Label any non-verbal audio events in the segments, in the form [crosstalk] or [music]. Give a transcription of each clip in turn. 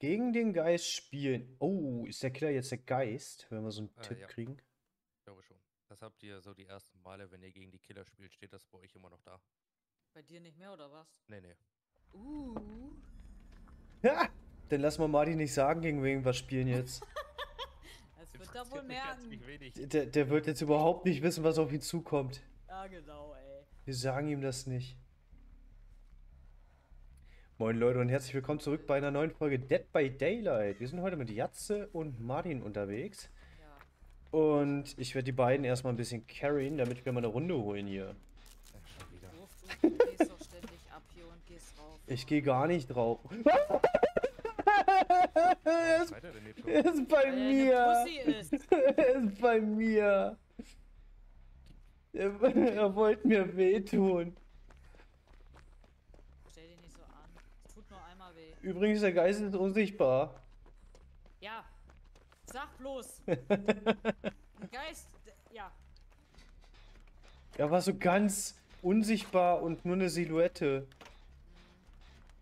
Gegen den Geist spielen. Oh, ist der Killer jetzt der Geist, wenn wir so einen Äh, Tipp ja. kriegen? Ich glaube schon. Das habt ihr so die ersten Male, wenn ihr gegen die Killer spielt, steht das bei euch immer noch da. Bei dir nicht mehr, oder was? Nee, nee. Uh. Ja, dann lass mal Martin nicht sagen, gegen wen wir spielen jetzt. [laughs] Es wird da wohl merken. Der, der wird jetzt überhaupt nicht wissen, was auf ihn zukommt. Ja, genau, ey. Wir sagen ihm das nicht. Moin Leute und herzlich willkommen zurück bei einer neuen Folge Dead by Daylight. Wir sind heute mit Jatze und Martin unterwegs. Ja. Und ich werde die beiden erstmal ein bisschen carryen, damit wir mal eine Runde holen hier. Ja, schon wieder. Wurf, [laughs] du gehst doch ständig ab hier und gehst rauf. Ich gehe gar nicht drauf. [laughs] er, ist, er ist bei Weil mir. [laughs] er ist bei mir. Er, er wollte mir wehtun. Stell dich nicht so an. Es tut nur einmal weh. Übrigens, der Geist ist unsichtbar. Ja. Sag bloß. [laughs] Geist. d- Ja. Er war so ganz unsichtbar und nur eine Silhouette.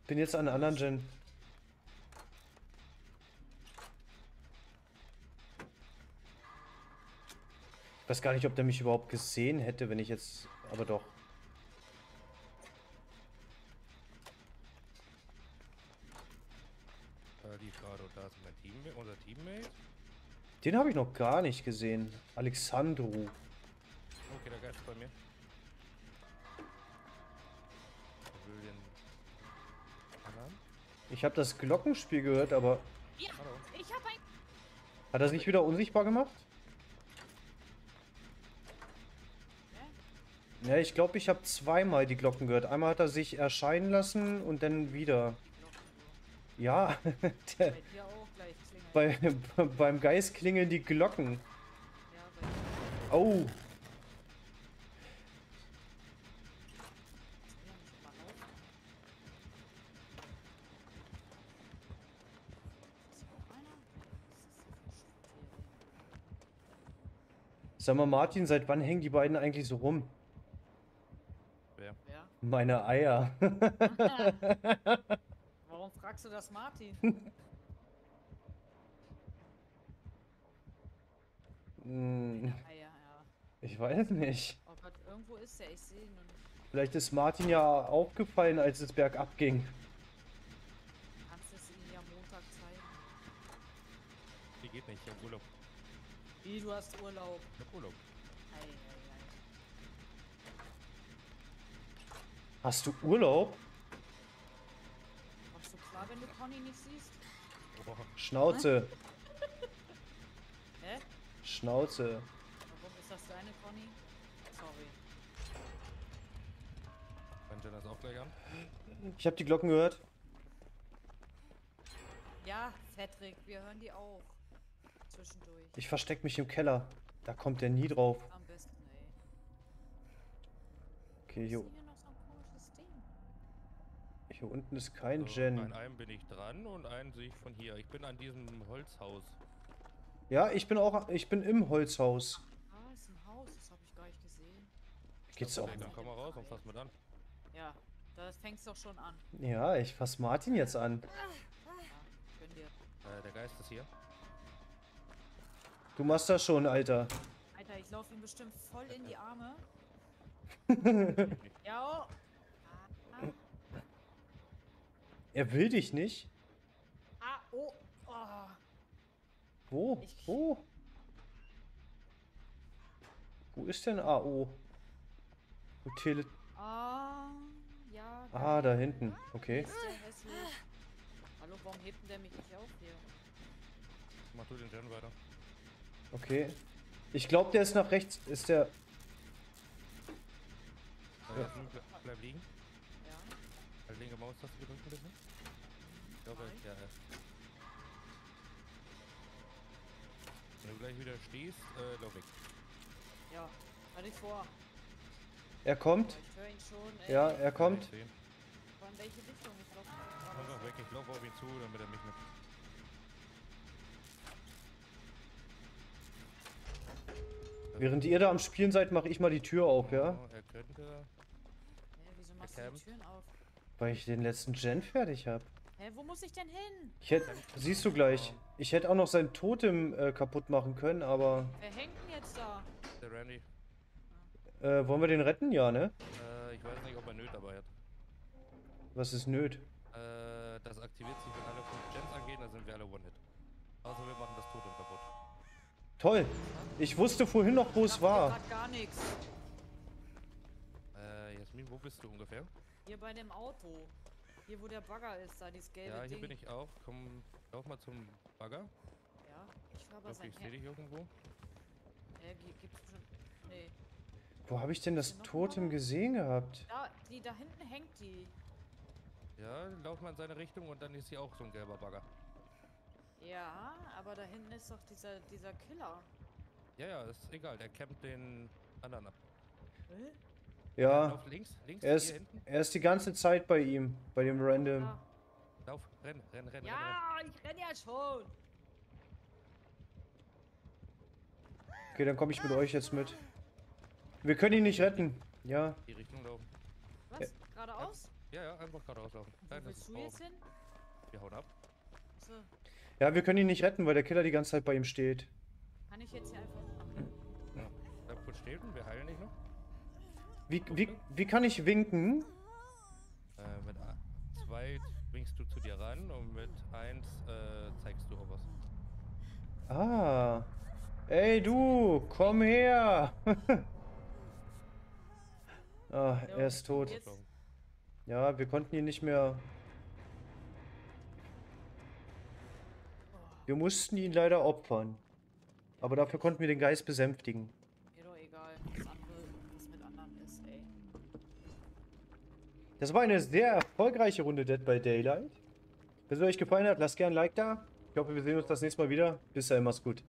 Bin jetzt an einer anderen Gen. Ich weiß gar nicht, ob der mich überhaupt gesehen hätte, wenn ich jetzt. Aber doch. Äh, die Frage, da ist mein Teammate, unser Teammate. Den habe ich noch gar nicht gesehen. Alexandru. Okay, der Geist ist bei mir. Will den anderen. Ich habe das Glockenspiel gehört, aber. Ja. Hallo. Ich hab ein. Hat er sich wieder unsichtbar gemacht? Ja, ich glaube, ich habe zweimal die Glocken gehört. Einmal hat er sich erscheinen lassen und dann wieder. Ja, [laughs] der, Bei [laughs] beim Geist klingeln die Glocken. Oh, sag mal, Martin, seit wann hängen die beiden eigentlich so rum? Wer? Wer? Meine Eier. [laughs] Warum fragst du das Martin? [laughs] Hm, ich weiß nicht. Oh Gott, irgendwo ist er. Ich sehe ihn und Vielleicht ist Martin ja aufgefallen, als es bergab ging. kannst es ihm ja Montag zeigen. Die geht nicht, ich hab Urlaub. Wie, du hast Urlaub. Ich hab Urlaub. Ei, ei, ei. Hast du Urlaub? Kommst du klar, wenn du Conny nicht siehst? Oh, Schnauze. Schnauze. Warum ist das deine Conny? Sorry. Jen ist auch gleich an. Ich habe die Glocken gehört. Ja, Cedric, wir hören die auch. Zwischendurch. Ich versteck mich im Keller. Da kommt er nie drauf. Am besten, ey. Okay, Ist hier, hier noch so ein komisches Ding? hier unten ist kein So, Gen. An einem bin ich dran und einen sehe ich von hier. Ich bin an diesem Holzhaus. Ja, ich bin auch, ich bin im Holzhaus. Ah, ist ein Haus, das habe ich gar nicht gesehen. Geht's auch? Dann komm mal raus und fass mal an. Ja, da fängt's doch schon an. Ja, ich fass Martin jetzt an. Ja, gönn dir. Äh, der Geist ist hier. Du machst das schon, Alter. Alter, ich laufe ihm bestimmt voll in die [laughs] Arme. [laughs] Ja, oh. Ah, Er will dich nicht. ah, oh. Wo? Ich- Wo? Wo ist denn AO? Wo Tele Ah, ja. ah, da hinten. Okay. Ist der hässlich. Hallo, warum hebt denn der mich nicht auf hier? Mach du den Jen weiter. Okay. Ich glaube, der ist nach rechts. Ist der. Ble- Bleib liegen. Ja. Halt linke Maustaste gedrückt ein bisschen. Ich glaube, ja, ja. Wenn du gleich wieder stehst, äh, lauf weg. Ja, hatte ich vor. Er kommt. Aber ich höre ihn schon. Ey. Ja, er kommt. In welche Richtung? Ich laufe Komm doch weg, ich laufe auf ihn zu, damit er mich mit. Während ihr da am Spielen seid, mache ich mal die Tür auf, ja? Oh, er könnte. Hä, wieso machst du die Türen auf? Weil ich den letzten Gen fertig habe. Hä, wo muss ich denn hin? Ich hätte, siehst du gleich. Ich hätte auch noch sein Totem äh, kaputt machen können, aber Wer hängt denn jetzt da? Der Randy. äh, wollen wir den retten? Ja, ne? Äh, ich weiß nicht, ob er Nöt dabei hat. Was ist nöt? Äh, das aktiviert sich, wenn alle 5 Gens angehen, dann sind wir alle One-Hit. Außer wir machen das Totem kaputt. Toll. Ich wusste vorhin noch, wo es war. gar nichts. Äh, Jasmin, wo bist du ungefähr? Hier bei dem Auto. Hier, wo der Bagger ist, da dieses gelbe Ja, hier Ding. bin ich auch. Komm, lauf mal zum Bagger. Ja, ich glaube, sein ich sehe dich irgendwo. Gi- gibt's schon... Nee. Wo habe ich denn das mal? Totem gesehen gehabt? Da, die, da hinten hängt die. Ja, lauf mal in seine Richtung und dann ist hier auch so ein gelber Bagger. Ja, aber da hinten ist doch dieser, dieser Killer. Ja, ja, ist egal. Der campt den anderen ab. Hä? Ja, Lauf links, links, er ist, er ist die ganze Zeit bei ihm, bei dem Random. Ah. Lauf, renn, renn, renn, renn, renn. Ja, ich renn ja schon. Okay, dann komme ich mit euch jetzt mit. Wir können ihn nicht retten. Ja, Die Richtung laufen. Was? Geradeaus? Ja, ja, einfach geradeaus laufen. Wo Nein, das willst du jetzt hin? Wir hauen ab. So, ja, wir können ihn nicht retten, weil der Killer die ganze Zeit bei ihm steht. kann ich jetzt hier einfach... Ja. Bleib kurz stehen, wir heilen dich noch. Wie, wie, wie kann ich winken? Äh, mit A- zwei winkst du zu dir ran und mit eins äh, zeigst du auch was. Ah. Ey du, komm her. [laughs] ah, er ist tot. Ja, wir konnten ihn nicht mehr. Wir mussten ihn leider opfern. Aber dafür konnten wir den Geist besänftigen. Mir doch egal, was, andere, was mit anderen ist, ey. Das war eine sehr erfolgreiche Runde Dead by Daylight. Wenn es euch gefallen hat, lasst gerne ein Like da. Ich hoffe, wir sehen uns das nächste Mal wieder. Bis dahin, macht's gut.